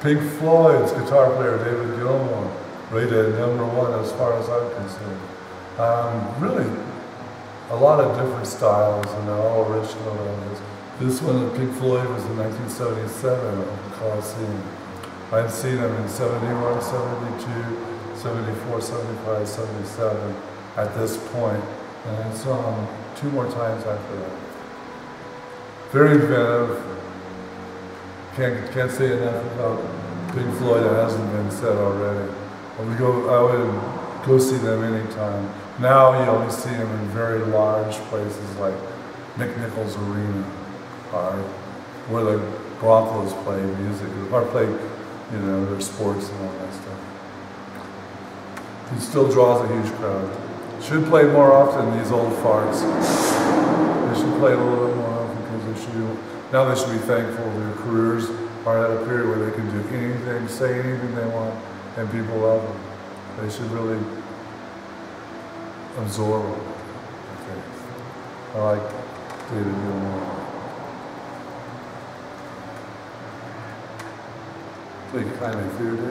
Pink Floyd's guitar player David Gilmour rated number one as far as I'm concerned. Um, really, a lot of different styles and they're all original elements. This one at Pink Floyd was in 1977 at the Coliseum. I've seen them in 71, 72, 74, 75, 77 at this point, and I saw them two more times after that. Very inventive. Can't, can't say enough about Pink Floyd that hasn't been said already. I would go, I would go see them anytime. Now you only see them in very large places like McNichols Arena, or where the Broncos play music, or play, you know, their sports and all that stuff. He still draws a huge crowd. Should play more often these old farts. They should play a little bit more Now they should be thankful their careers are at a period where they can do anything, say anything they want, and people love them. They should really absorb it. Okay. I like David Gilmour. Feared it.